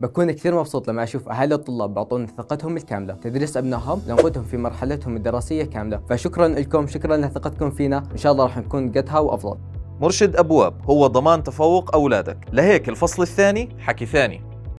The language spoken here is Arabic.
بكون كثير مبسوط لما أشوف أهالي الطلاب بعطونا ثقتهم الكاملة تدريس أبنائهم لنقودهم في مرحلتهم الدراسية كاملة. فشكرا لكم شكرا لثقتكم فينا. إن شاء الله راح نكون قدها وأفضل. مرشد أبواب هو ضمان تفوق أولادك. لهيك الفصل الثاني حكي ثاني.